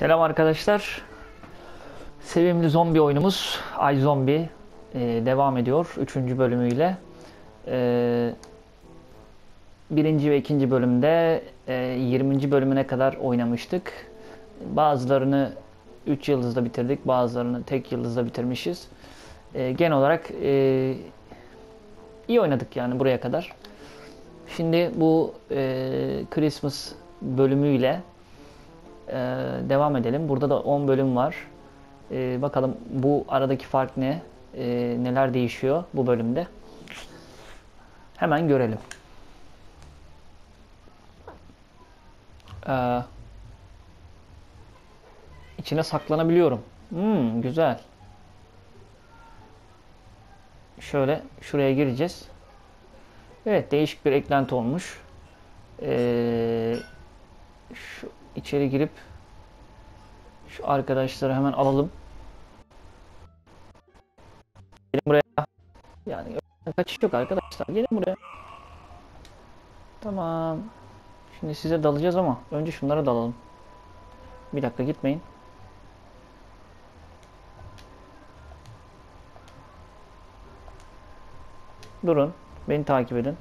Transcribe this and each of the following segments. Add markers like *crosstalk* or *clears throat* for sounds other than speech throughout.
Selam arkadaşlar. Sevimli zombi oyunumuz Ay Zombi e, devam ediyor 3. bölümüyle. E, birinci ve ikinci bölümde e, 20. bölümüne kadar oynamıştık. Bazılarını 3 yıldızda bitirdik, bazılarını tek yıldızda bitirmişiz. E, genel olarak e, iyi oynadık yani buraya kadar. Şimdi bu e, Christmas bölümüyle e, devam edelim. Burada da 10 bölüm var. E, bakalım bu aradaki fark ne? E, neler değişiyor bu bölümde? Hemen görelim. E, içine saklanabiliyorum. Hmm, güzel. Şöyle şuraya gireceğiz. Evet değişik bir eklenti olmuş. Ee, şu içeri girip şu arkadaşları hemen alalım. Gelin buraya. Yani kaçış yok arkadaşlar. Gelin buraya. Tamam. Şimdi size dalacağız ama önce şunlara dalalım. Bir dakika gitmeyin. Durun. Beni takip edin.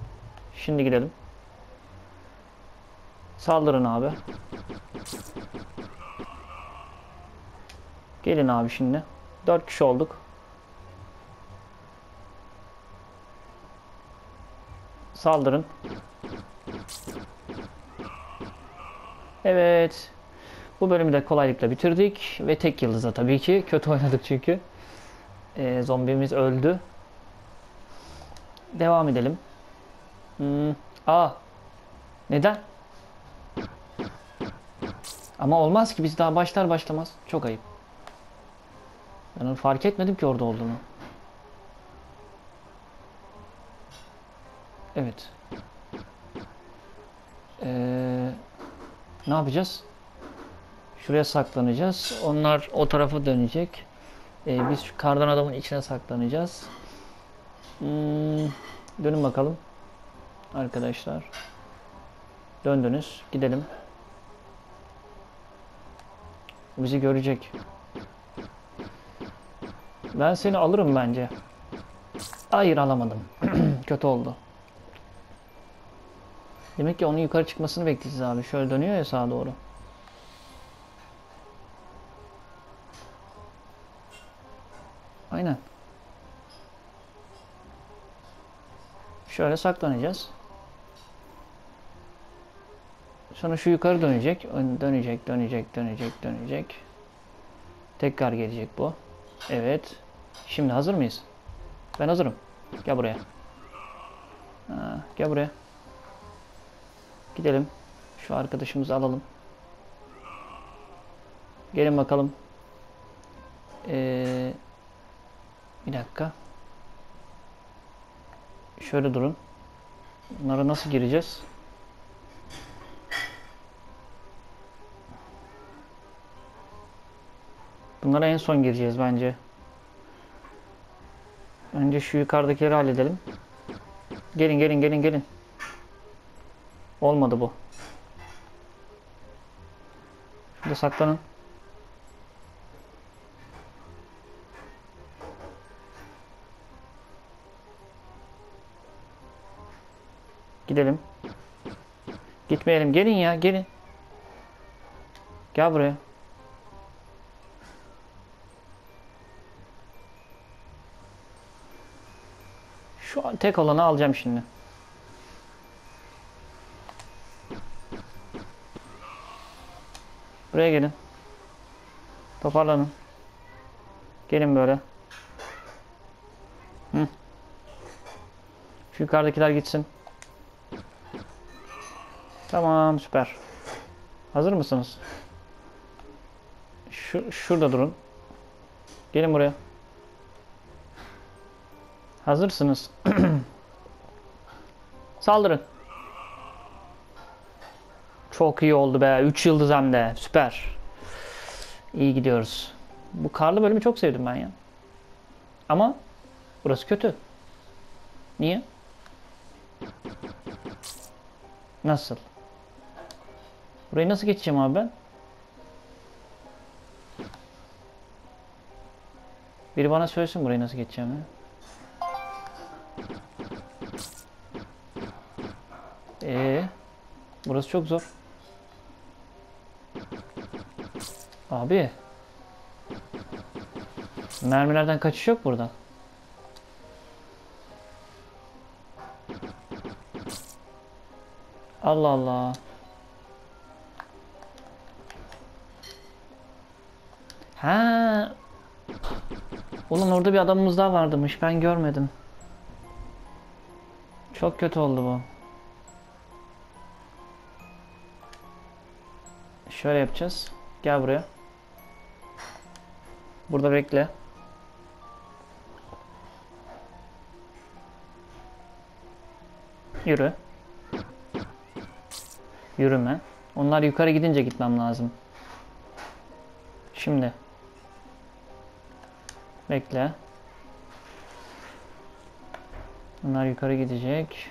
Şimdi gidelim. Saldırın abi. Gelin abi şimdi. 4 kişi olduk. Saldırın. Evet. Bu bölümü de kolaylıkla bitirdik. Ve tek yıldıza tabii ki. Kötü oynadık çünkü. Ee, zombimiz öldü. Devam edelim. Hmm. Aa. Neden? Ama olmaz ki biz daha başlar başlamaz. Çok ayıp. Ben onu fark etmedim ki orada olduğunu. Evet. Ee, ne yapacağız? Şuraya saklanacağız. Onlar o tarafa dönecek. Ee, biz şu kardan adamın içine saklanacağız. Hmm, dönün bakalım. Arkadaşlar. Döndünüz. Gidelim. Bizi görecek. Ben seni alırım bence. Hayır alamadım. *clears throat* Kötü oldu. Demek ki onun yukarı çıkmasını bekleyeceğiz abi. Şöyle dönüyor ya sağa doğru. Aynen. Şöyle saklanacağız. Sonra şu yukarı dönecek. Dönecek, dönecek, dönecek, dönecek. Tekrar gelecek bu. Evet. Şimdi hazır mıyız? Ben hazırım. Gel buraya. Ha, gel buraya. Gidelim. Şu arkadaşımızı alalım. Gelin bakalım. Ee, bir dakika. Şöyle durun. Bunlara nasıl gireceğiz? Bunlara en son gireceğiz bence. Önce şu yukarıdakileri halledelim. Gelin gelin gelin gelin. Olmadı bu. Şurada saklanın. Gidelim. Gitmeyelim. Gelin ya gelin. Gel buraya. Tek olanı alacağım şimdi. Buraya gelin. Toparlanın. Gelin böyle. Hı. Şu yukarıdakiler gitsin. Tamam süper. Hazır mısınız? Şu, şurada durun. Gelin buraya. Hazırsınız. *clears throat* Saldırın. Çok iyi oldu be. 3 yıldız hem de. Süper. İyi gidiyoruz. Bu karlı bölümü çok sevdim ben ya. Ama burası kötü. Niye? Nasıl? Burayı nasıl geçeceğim abi ben? Biri bana söylesin burayı nasıl geçeceğim ya. Burası çok zor. Abi. Mermilerden kaçış yok burada. Allah Allah. Ha. Ulan orada bir adamımız daha vardımış. Ben görmedim. Çok kötü oldu bu. Şöyle yapacağız. Gel buraya. Burada bekle. Yürü. Yürüme. Onlar yukarı gidince gitmem lazım. Şimdi. Bekle. Bunlar yukarı gidecek.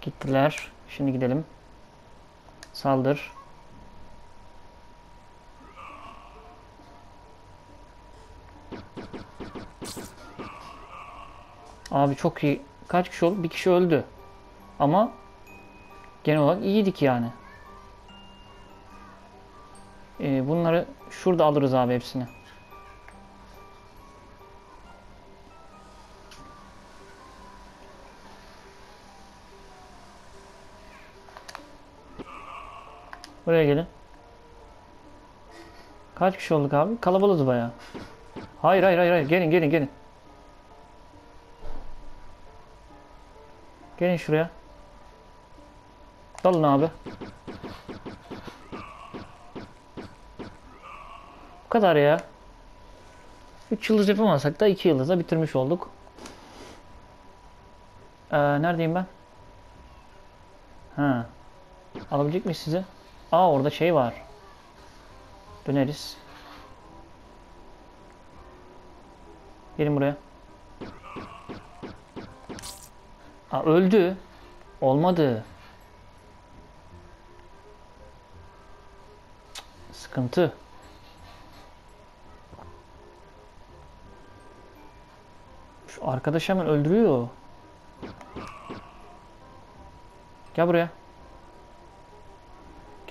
Gittiler. Şimdi gidelim. Saldır. Abi çok iyi. Kaç kişi oldu? Bir kişi öldü. Ama genel olarak iyiydik yani. Ee, bunları şurada alırız abi hepsini. Buraya gelin. Kaç kişi olduk abi? Kalabalığız bayağı. Hayır hayır hayır hayır. Gelin gelin gelin. Gelin şuraya. Dalın abi. Bu kadar ya. 3 yıldız yapamazsak da 2 yıldızla bitirmiş olduk. Ee, neredeyim ben? Ha. Alabilecek miyiz sizi? Aa orada şey var. Döneriz. Gelin buraya. Aa öldü. Olmadı. Sıkıntı. Şu arkadaş hemen öldürüyor. Gel buraya.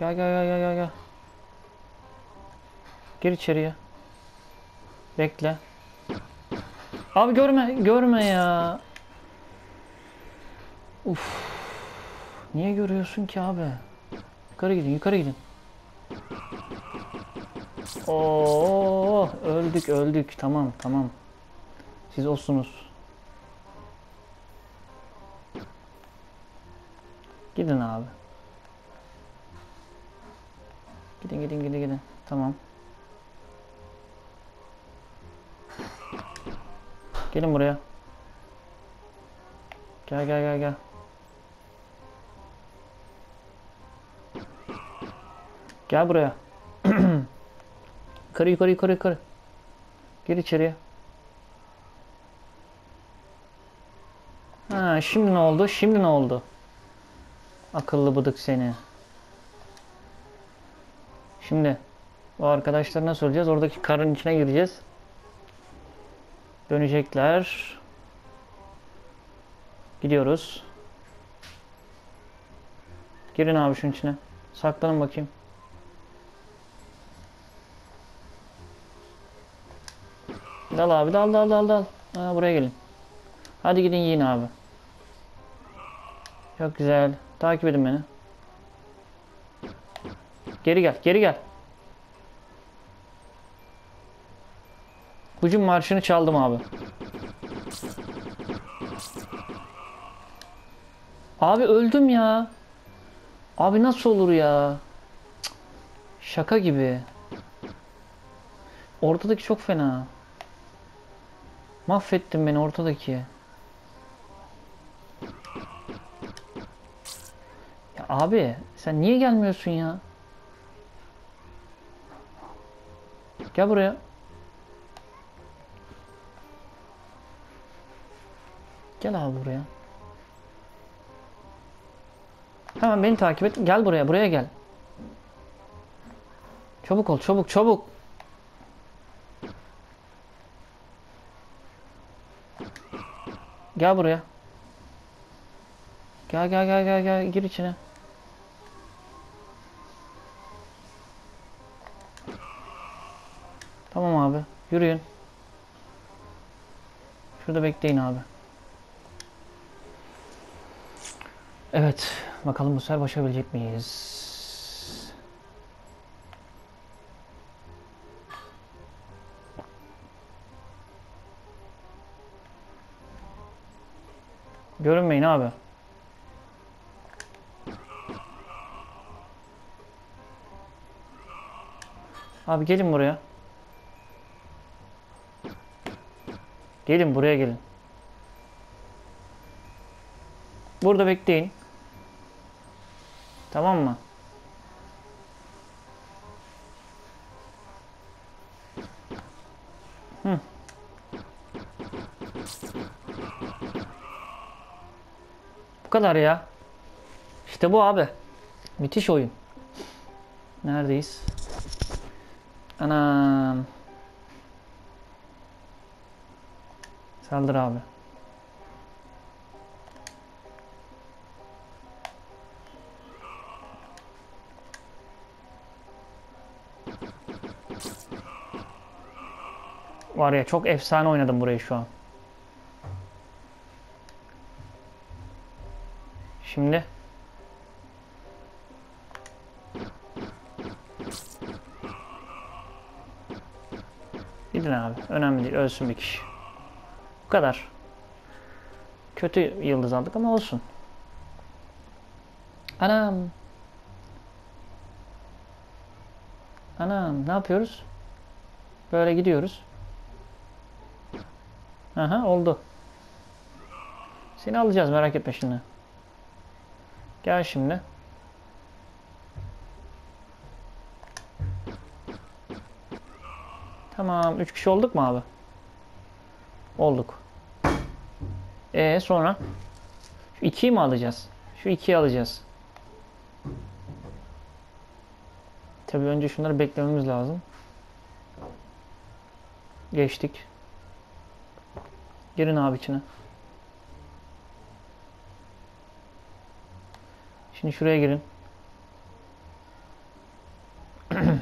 Gel gel gel gel gel. Gir içeriye. Bekle. Abi görme, görme ya. Uf. Niye görüyorsun ki abi? Yukarı gidin, yukarı gidin. Oo, öldük, öldük. Tamam, tamam. Siz olsunuz. Gidin abi. Gidin, gidin, gidin, gidin. Tamam. Gelin buraya. Gel gel gel gel. Gel buraya. *clears throat* yukarı yukarı yukarı yukarı. Gir içeriye. Ha şimdi ne oldu? Şimdi ne oldu? Akıllı bıdık seni. Şimdi bu arkadaşlarına soracağız. Oradaki karın içine gireceğiz. Dönecekler. Gidiyoruz. Girin abi şunun içine. Saklanın bakayım. Dal abi dal dal dal dal. Ha, buraya gelin. Hadi gidin yiyin abi. Çok güzel. Takip edin beni. Geri gel, geri gel. Hücum marşını çaldım abi. Abi öldüm ya. Abi nasıl olur ya? Şaka gibi. Ortadaki çok fena. Mahvettin beni ortadaki. Ya abi sen niye gelmiyorsun ya? Gel buraya. Gel abi buraya. Hemen beni takip et. Gel buraya. Buraya gel. Çabuk ol. Çabuk. Çabuk. Gel buraya. Gel gel gel gel gel. Gir içine. Abi. Yürüyün. Şurada bekleyin abi. Evet. Bakalım bu sefer başarabilecek miyiz? Görünmeyin abi. Abi gelin buraya. Gelin buraya gelin. Burada bekleyin. Tamam mı? Hı. Bu kadar ya. İşte bu abi. Müthiş oyun. Neredeyiz? Anam. Saldır abi. Var ya çok efsane oynadım burayı şu an. Şimdi Gidin abi. Önemli değil. Ölsün bir kişi. Kadar. Kötü yıldız aldık ama olsun. Anam. Anam ne yapıyoruz? Böyle gidiyoruz. Aha oldu. Seni alacağız merak etme şimdi. Gel şimdi. Tamam. Üç kişi olduk mu abi? Olduk. E sonra? Şu ikiyi mi alacağız? Şu ikiyi alacağız. Tabii önce şunları beklememiz lazım. Geçtik. Girin abi içine. Şimdi şuraya girin. *clears throat*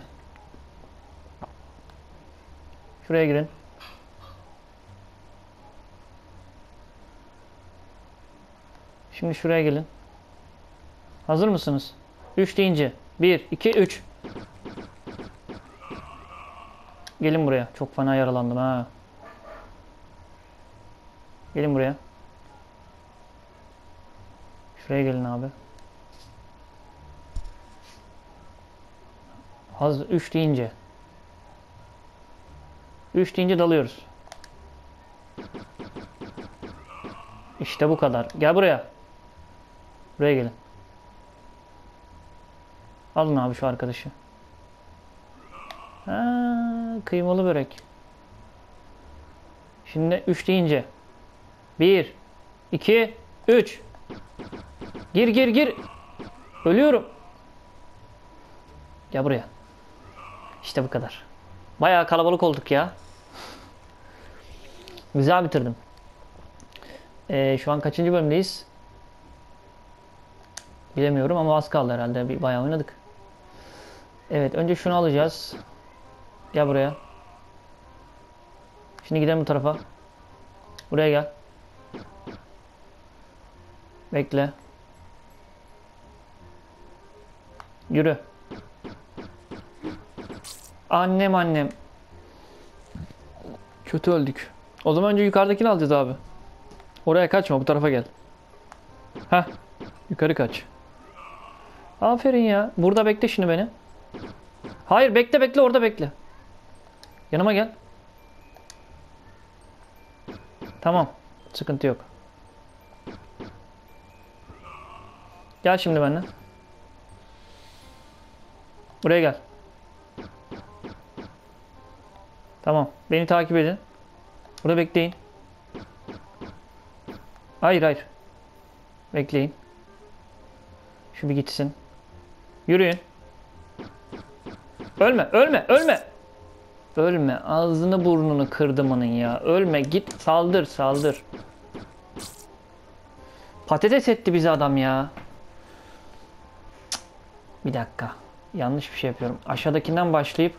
Şuraya girin. Şimdi şuraya gelin. Hazır mısınız? 3 deyince. 1, 2, 3. Gelin buraya. Çok fena yaralandım ha. Gelin buraya. Şuraya gelin abi. Hazır 3 deyince. 3 deyince dalıyoruz. İşte bu kadar. Gel buraya. Buraya gelin. Alın abi şu arkadaşı. Ha, kıymalı börek. Şimdi 3 deyince. 1 2 3 Gir gir gir. Ölüyorum. Gel buraya. İşte bu kadar. Bayağı kalabalık olduk ya. Güzel bitirdim. Ee, şu an kaçıncı bölümdeyiz? Bilemiyorum ama az kaldı herhalde. Bir bayağı oynadık. Evet önce şunu alacağız. Gel buraya. Şimdi gidelim bu tarafa. Buraya gel. Bekle. Yürü. Annem annem. Kötü öldük. O zaman önce yukarıdakini alacağız abi. Oraya kaçma bu tarafa gel. Heh. Yukarı kaç. Aferin ya. Burada bekle şimdi beni. Hayır bekle bekle orada bekle. Yanıma gel. Tamam. Sıkıntı yok. Gel şimdi benimle. Buraya gel. Tamam. Beni takip edin. Burada bekleyin. Hayır hayır. Bekleyin. Şu bir gitsin. Yürüyün. Ölme, ölme, ölme. Ölme. Ağzını burnunu kırdım onun ya. Ölme, git saldır, saldır. Patates etti bizi adam ya. Bir dakika. Yanlış bir şey yapıyorum. Aşağıdakinden başlayıp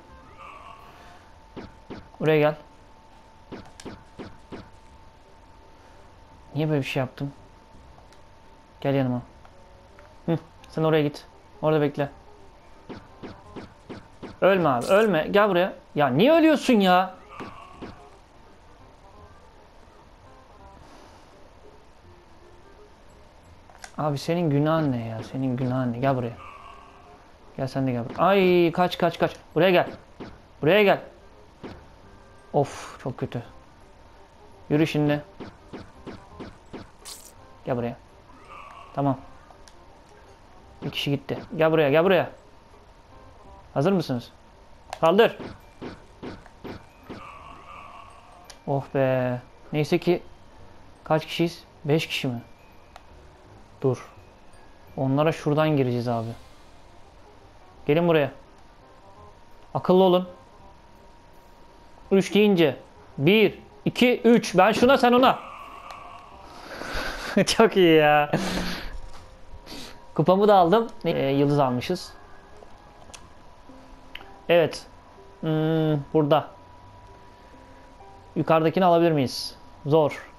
Buraya gel. Niye böyle bir şey yaptım? Gel yanıma. Hı, sen oraya git. Orada bekle. Ölme abi, ölme. Gel buraya. Ya niye ölüyorsun ya? Abi senin günahın ne ya? Senin günahın ne? Gel buraya. Gel sen de gel. buraya. Ay kaç kaç kaç. Buraya gel. Buraya gel. Of çok kötü. Yürü şimdi. Gel buraya. Tamam. Bir kişi gitti. Gel buraya gel buraya. Hazır mısınız? Kaldır. Oh be. Neyse ki kaç kişiyiz? 5 kişi mi? Dur. Onlara şuradan gireceğiz abi. Gelin buraya. Akıllı olun. 3 deyince 1, 2, 3. Ben şuna sen ona. *laughs* Çok iyi ya. Kupamı da aldım. Ee, yıldız almışız. Evet. Hmm, burada. Yukarıdakini alabilir miyiz? Zor.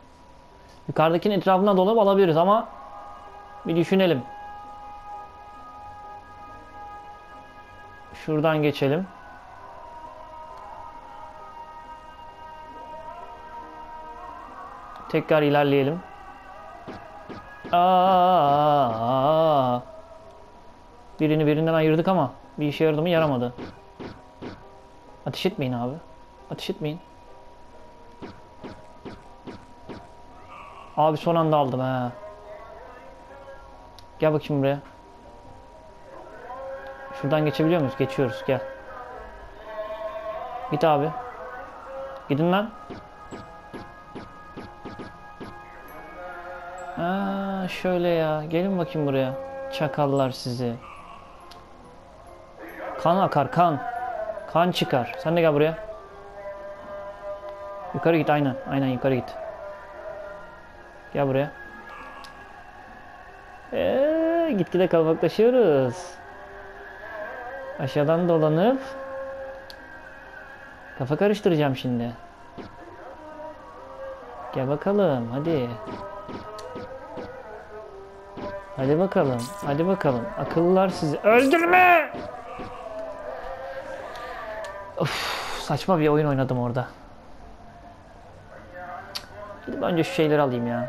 Yukarıdakinin etrafına dolanıp alabiliriz ama bir düşünelim. Şuradan geçelim. Tekrar ilerleyelim. Aa, birini birinden ayırdık ama bir işe yaradı mı yaramadı. Ateş etmeyin abi. Ateş etmeyin. Abi son anda aldım ha. Gel bakayım buraya. Şuradan geçebiliyor muyuz? Geçiyoruz gel. Git abi. Gidin lan. Aa, şöyle ya. Gelin bakayım buraya. Çakallar sizi. Kan akar kan. Kan çıkar. Sen de gel buraya. Yukarı git aynen. Aynen yukarı git. Gel buraya. Ee, gitgide kalabalıklaşıyoruz. Aşağıdan dolanıp kafa karıştıracağım şimdi. Gel bakalım hadi. Hadi bakalım. Hadi bakalım. Akıllılar sizi. Öldürme! Of, saçma bir oyun oynadım orada. Gidip önce şu şeyleri alayım ya.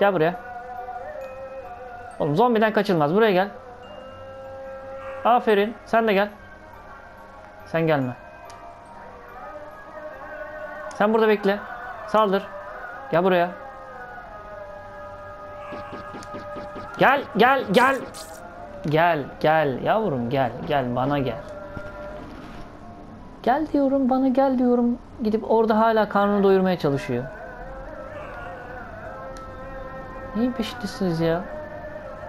Gel buraya. Oğlum zombiden kaçılmaz. Buraya gel. Aferin. Sen de gel. Sen gelme. Sen burada bekle. Saldır. Gel buraya. Gel, gel, gel. Gel, gel yavrum gel, gel bana gel. Gel diyorum, bana gel diyorum. Gidip orada hala karnını doyurmaya çalışıyor. Neyin peşindesiniz ya?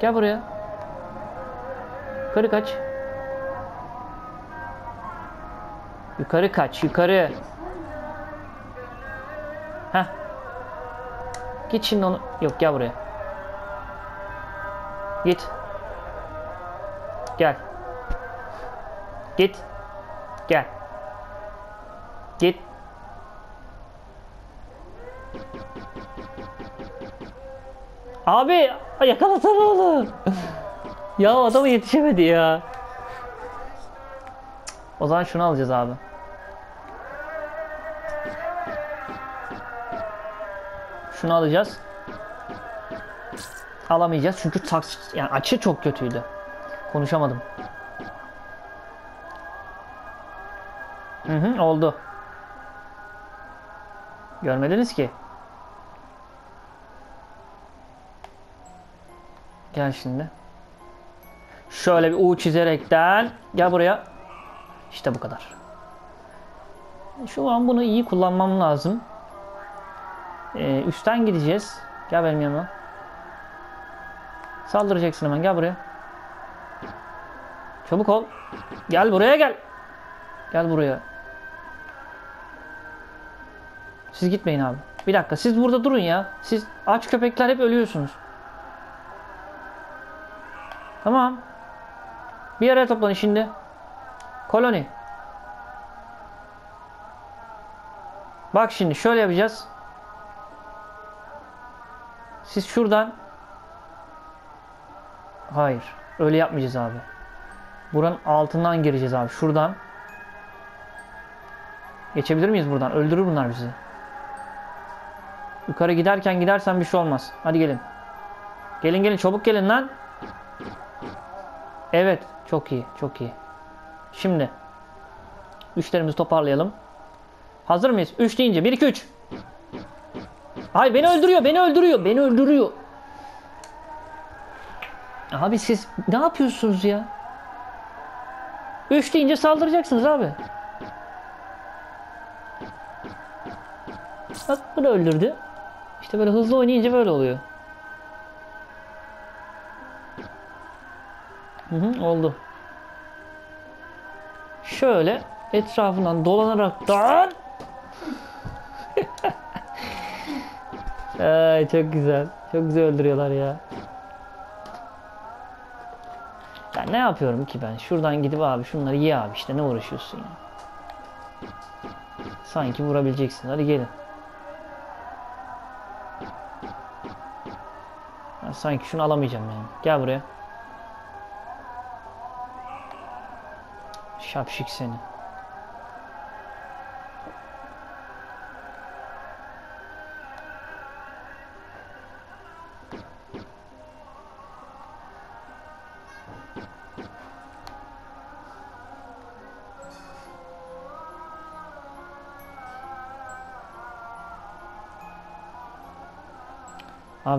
Gel buraya. Yukarı kaç. Yukarı kaç, yukarı. Heh. Git şimdi onu. Yok gel buraya. Git. Gel. Git. Git. Abi yakalasana onu. ya adamı yetişemedi ya. O zaman şunu alacağız abi. Şunu alacağız. Alamayacağız çünkü saks yani açı çok kötüydü. Konuşamadım. Hı hı oldu. Görmediniz ki. Gel şimdi. Şöyle bir U çizerekten gel buraya. İşte bu kadar. Şu an bunu iyi kullanmam lazım. Ee, üstten gideceğiz. Gel benim yanıma. Saldıracaksın hemen gel buraya. Çabuk ol. Gel buraya gel. Gel buraya. Siz gitmeyin abi. Bir dakika siz burada durun ya. Siz aç köpekler hep ölüyorsunuz. Tamam. Bir araya toplanın şimdi. Koloni. Bak şimdi şöyle yapacağız. Siz şuradan Hayır. Öyle yapmayacağız abi. Buranın altından gireceğiz abi. Şuradan. Geçebilir miyiz buradan? Öldürür bunlar bizi. Yukarı giderken gidersen bir şey olmaz. Hadi gelin. Gelin gelin çabuk gelin lan. Evet. Çok iyi. Çok iyi. Şimdi. Üçlerimizi toparlayalım. Hazır mıyız? 3 deyince. 1 2 3. Hayır beni öldürüyor. Beni öldürüyor. Beni öldürüyor. Abi siz ne yapıyorsunuz ya? 3 deyince saldıracaksınız abi. Bak bunu öldürdü. İşte böyle hızlı oynayınca böyle oluyor. Hı hı, oldu. Şöyle etrafından dolanarak da *laughs* Ay çok güzel. Çok güzel öldürüyorlar ya. Ya ne yapıyorum ki ben? Şuradan gidip abi şunları ye abi işte ne uğraşıyorsun ya? Sanki vurabileceksin. Hadi gelin. Sanki şunu alamayacağım yani. Gel buraya. Şapşik seni.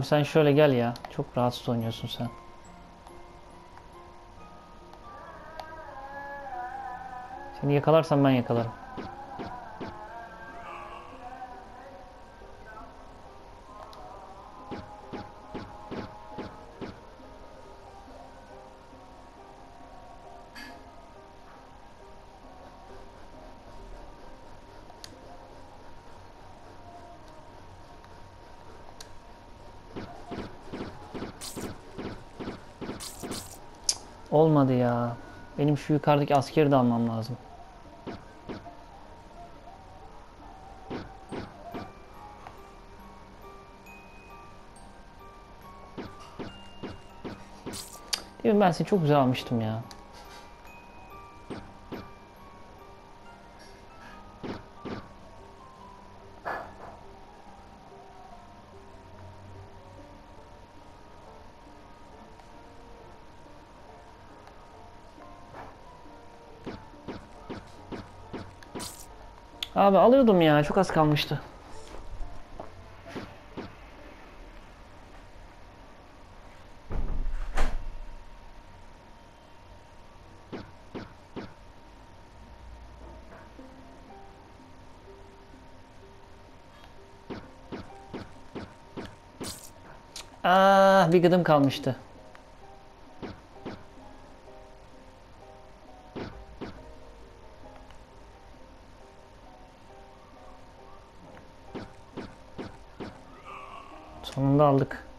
Abi sen şöyle gel ya. Çok rahatsız oynuyorsun sen. Seni yakalarsam ben yakalarım. Olmadı ya. Benim şu yukarıdaki askeri de almam lazım. Değil mi? Ben seni çok güzel almıştım ya. Abi alıyordum ya. Çok az kalmıştı. Ah bir gıdım kalmıştı. Aldık.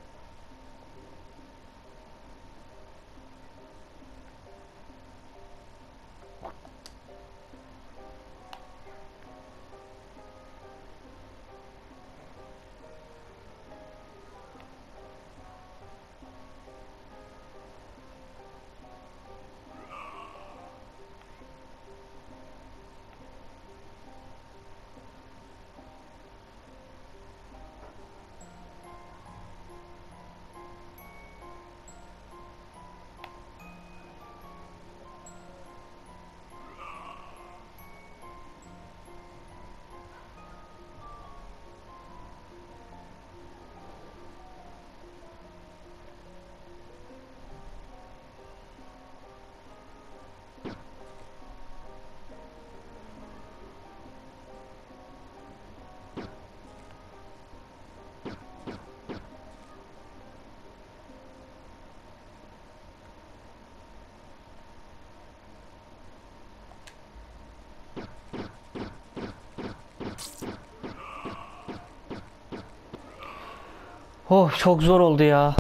Oh çok zor oldu ya.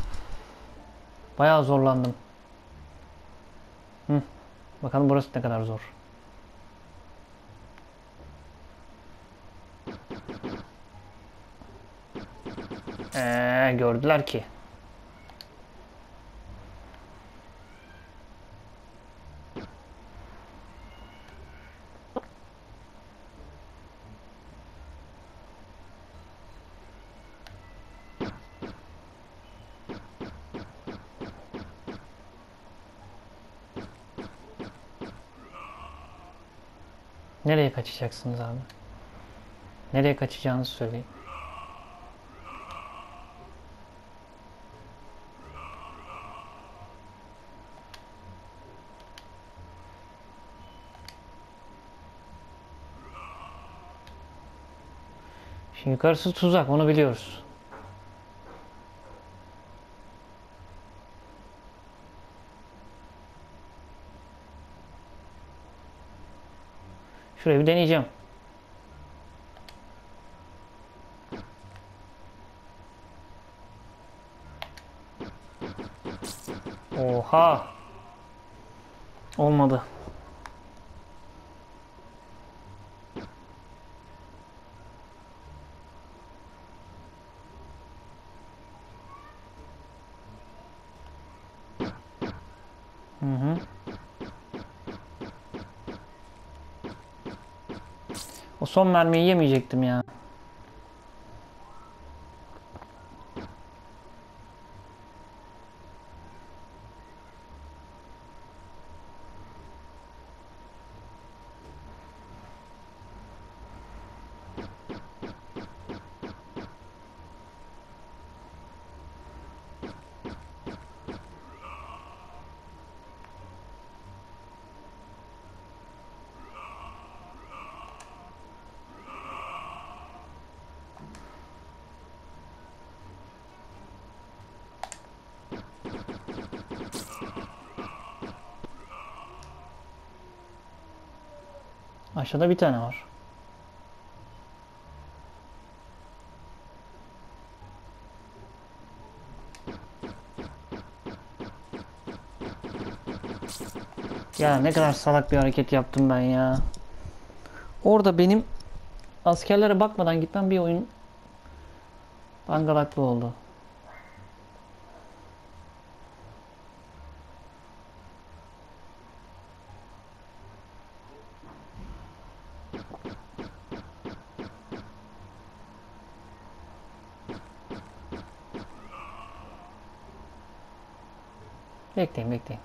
Bayağı zorlandım. Hı. Bakalım burası ne kadar zor. Ee, gördüler ki. Nereye kaçacaksınız abi? Nereye kaçacağınızı söyleyin. Şimdi yukarısı tuzak onu biliyoruz. Şurayı bir deneyeceğim. Oha. Olmadı. Hı hı. O son mermiyi yemeyecektim ya. Aşağıda bir tane var. Ya ne kadar salak bir hareket yaptım ben ya. Orada benim askerlere bakmadan gitmem bir oyun bangalaklı oldu. Bekleyin bekleyin.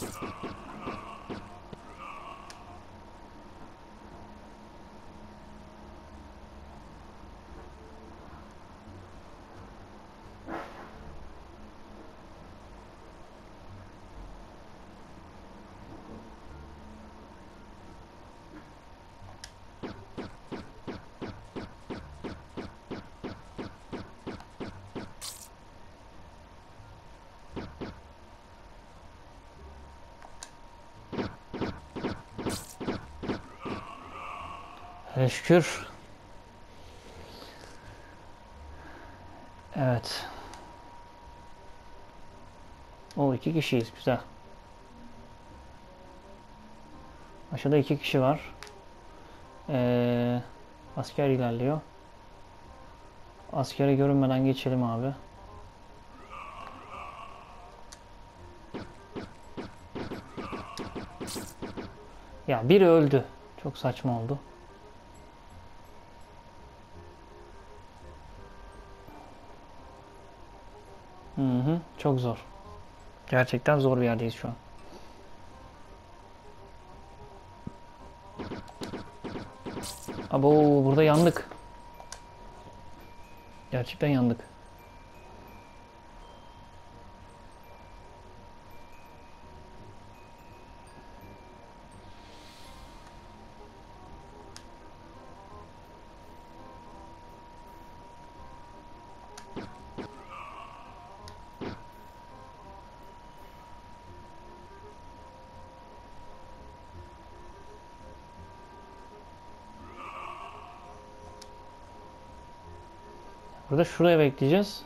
Hele şükür. Evet. O iki kişiyiz. Güzel. Aşağıda iki kişi var. Ee, asker ilerliyor. Askere görünmeden geçelim abi. Ya biri öldü. Çok saçma oldu. Hı hı, çok zor. Gerçekten zor bir yerdeyiz şu an. Abo burada yandık. Gerçekten yandık. Şuraya bekleyeceğiz.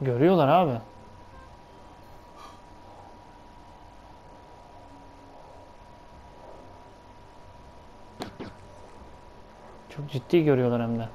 Görüyorlar abi. Çok ciddi görüyorlar hem de.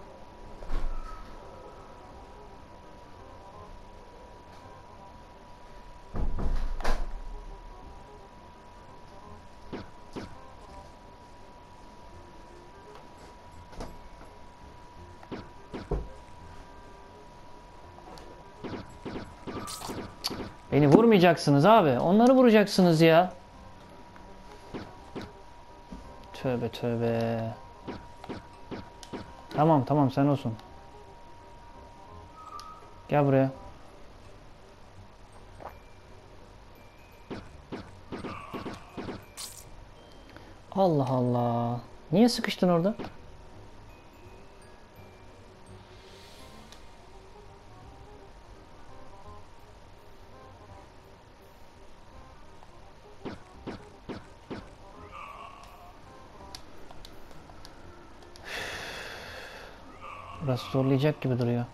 Beni vurmayacaksınız abi. Onları vuracaksınız ya. Tövbe tövbe. Tamam tamam sen olsun. Gel buraya. Allah Allah. Niye sıkıştın orada? Zorlayacak gibi duruyor.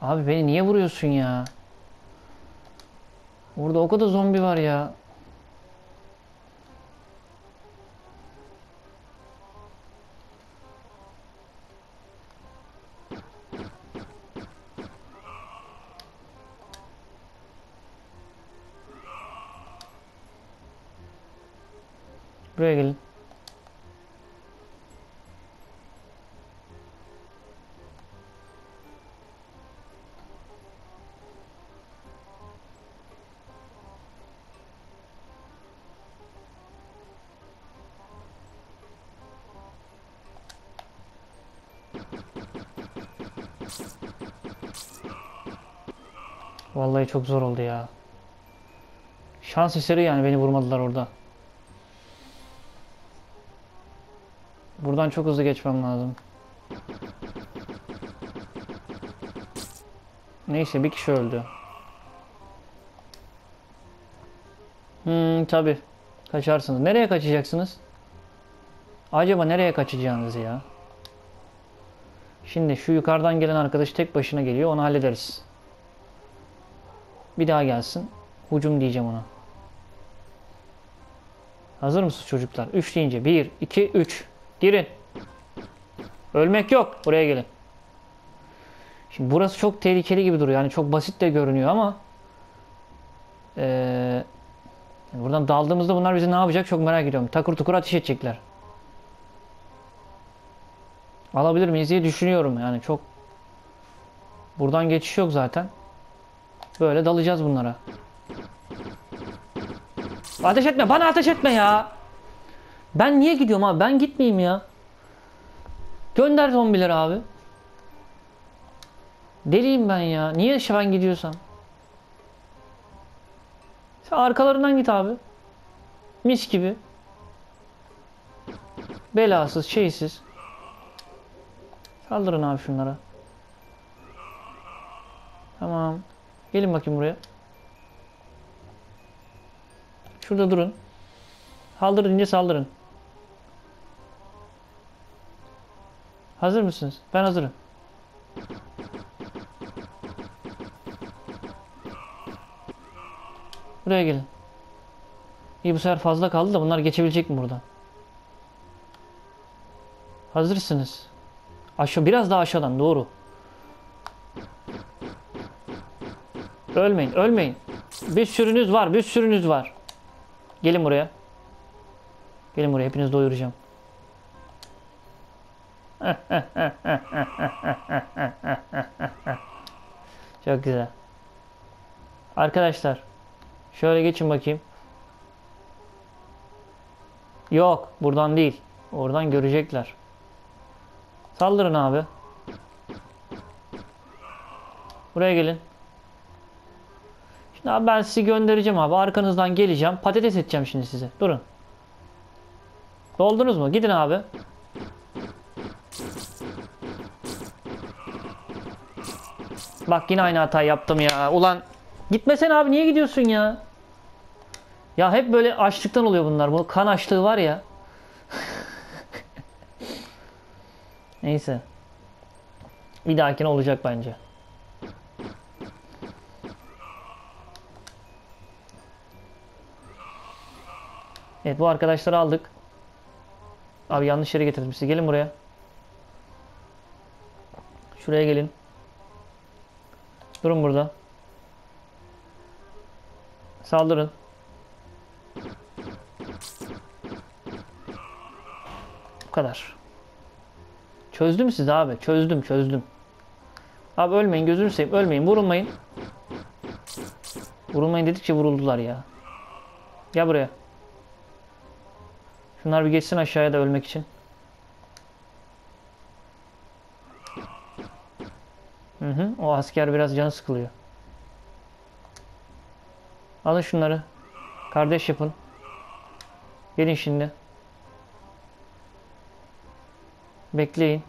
Abi beni niye vuruyorsun ya? Orada o kadar zombi var ya. Vallahi çok zor oldu ya. Şans eseri yani beni vurmadılar orada. Buradan çok hızlı geçmem lazım. Neyse bir kişi öldü. Hmm tabi. Kaçarsınız. Nereye kaçacaksınız? Acaba nereye kaçacağınız ya? Şimdi şu yukarıdan gelen arkadaş tek başına geliyor. Onu hallederiz. Bir daha gelsin. Hucum diyeceğim ona. Hazır mısınız çocuklar? 3 deyince 1, 2, 3. Girin. Ölmek yok. Buraya gelin. Şimdi burası çok tehlikeli gibi duruyor. Yani çok basit de görünüyor ama ee, buradan daldığımızda bunlar bizi ne yapacak çok merak ediyorum. Takır tukur ateş edecekler. Alabilir miyiz diye düşünüyorum. Yani çok buradan geçiş yok zaten. Böyle dalacağız bunlara. Ateş etme. Bana ateş etme ya. Ben niye gidiyorum abi? Ben gitmeyeyim ya. Gönder zombileri abi. Deliyim ben ya. Niye ben gidiyorsam? Sen arkalarından git abi. Mis gibi. Belasız, şeysiz. Saldırın abi şunlara. Tamam. Gelin bakayım buraya. Şurada durun. Saldırın deyince saldırın. Hazır mısınız? Ben hazırım. Buraya gelin. İyi bu sefer fazla kaldı da bunlar geçebilecek mi buradan? Hazırsınız. Aşağı biraz daha aşağıdan doğru. Ölmeyin, ölmeyin. Bir sürünüz var, bir sürünüz var. Gelin buraya. Gelin buraya, hepinizi doyuracağım. *laughs* Çok güzel. Arkadaşlar, şöyle geçin bakayım. Yok, buradan değil. Oradan görecekler. Saldırın abi. Buraya gelin. Şimdi ben sizi göndereceğim abi. Arkanızdan geleceğim. Patates edeceğim şimdi size. Durun. Doldunuz mu? Gidin abi. Bak yine aynı hatayı yaptım ya. Ulan gitmesene abi niye gidiyorsun ya? Ya hep böyle açlıktan oluyor bunlar. Bu kan açlığı var ya. *laughs* Neyse. Bir dahakine olacak bence. Evet bu arkadaşları aldık. Abi yanlış yere getirdim sizi. Gelin buraya. Şuraya gelin. Durun burada. Saldırın. Bu kadar. Çözdüm sizi abi. Çözdüm çözdüm. Abi ölmeyin gözünü seveyim. Ölmeyin. Vurulmayın. Vurulmayın dedikçe vuruldular ya. Gel buraya. Şunlar bir geçsin aşağıya da ölmek için. Hı hı. O asker biraz canı sıkılıyor. Alın şunları. Kardeş yapın. Gelin şimdi. Bekleyin.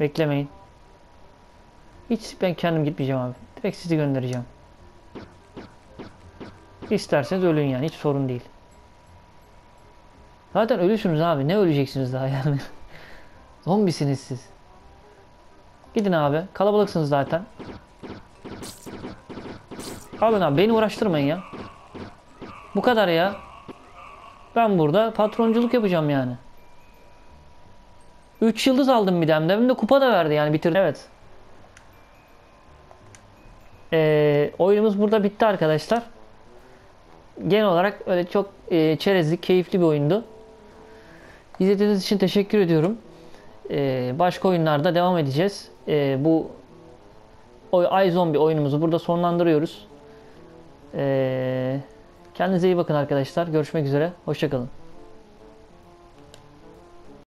Beklemeyin. Hiç ben kendim gitmeyeceğim abi. Direkt sizi göndereceğim. İsterseniz ölün yani. Hiç sorun değil. Zaten ölüsünüz abi. Ne öleceksiniz daha yani. *laughs* Zombisiniz siz. Gidin abi. Kalabalıksınız zaten. Alın abi. Beni uğraştırmayın ya. Bu kadar ya. Ben burada patronculuk yapacağım yani. 3 yıldız aldım bir demde. Hem de kupa da verdi yani bitirdi. Evet. Ee, oyunumuz burada bitti arkadaşlar. Genel olarak öyle çok e, çerezlik, keyifli bir oyundu. İzlediğiniz için teşekkür ediyorum. Ee, başka oyunlarda devam edeceğiz. Ee, bu oy, iZombie oyunumuzu burada sonlandırıyoruz. Ee, kendinize iyi bakın arkadaşlar. Görüşmek üzere. Hoşçakalın.